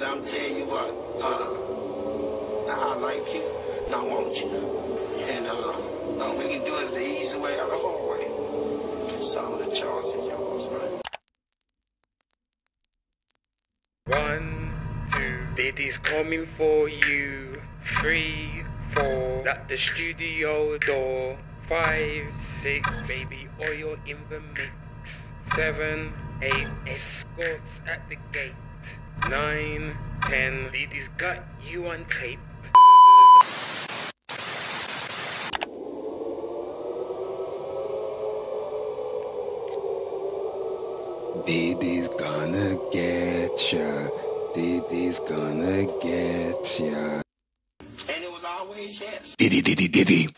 Cause I'm telling you what, uh, I like you, now I want you. And uh, uh, we can do it the easy way or the hard way. Some of the choice is yours, right? One, two, Diddy's coming for you. Three, four, at the studio door. Five, six, baby oil in the mix. Seven, eight, escorts at the gate. Nine, ten, Diddy's got you on tape. Diddy's gonna get ya. Diddy's gonna get ya. And it was always yes. Diddy, Diddy, Diddy.